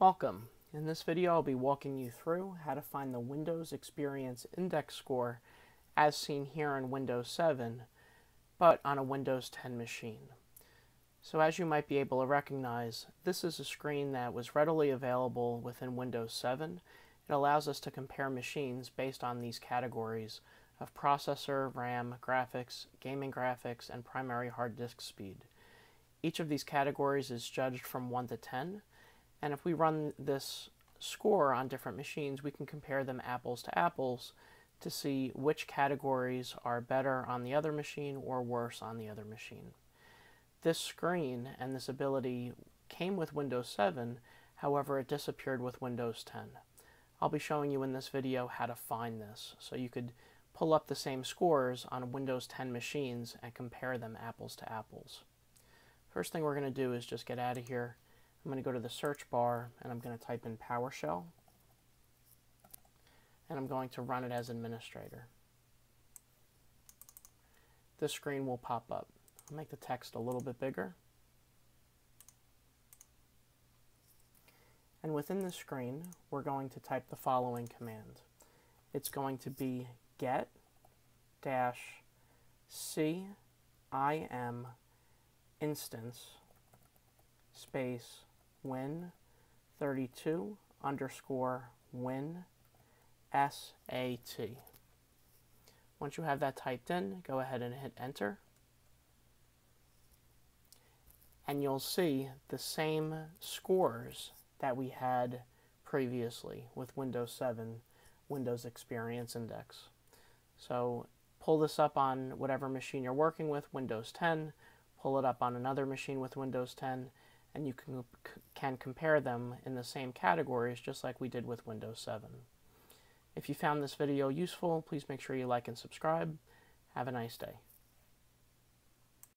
Welcome. In this video I'll be walking you through how to find the Windows Experience Index score as seen here in Windows 7 but on a Windows 10 machine. So as you might be able to recognize, this is a screen that was readily available within Windows 7. It allows us to compare machines based on these categories of processor, RAM, graphics, gaming graphics, and primary hard disk speed. Each of these categories is judged from 1 to 10, and if we run this score on different machines, we can compare them apples to apples to see which categories are better on the other machine or worse on the other machine. This screen and this ability came with Windows 7, however it disappeared with Windows 10. I'll be showing you in this video how to find this, so you could pull up the same scores on Windows 10 machines and compare them apples to apples. First thing we're going to do is just get out of here I'm going to go to the search bar and I'm going to type in PowerShell and I'm going to run it as administrator. This screen will pop up. I'll make the text a little bit bigger. And within the screen, we're going to type the following command. It's going to be get dash cim instance space win 32 underscore win SAT. Once you have that typed in, go ahead and hit enter. And you'll see the same scores that we had previously with Windows 7 Windows Experience Index. So pull this up on whatever machine you're working with, Windows 10, pull it up on another machine with Windows 10, and you can, can compare them in the same categories just like we did with Windows 7. If you found this video useful, please make sure you like and subscribe. Have a nice day.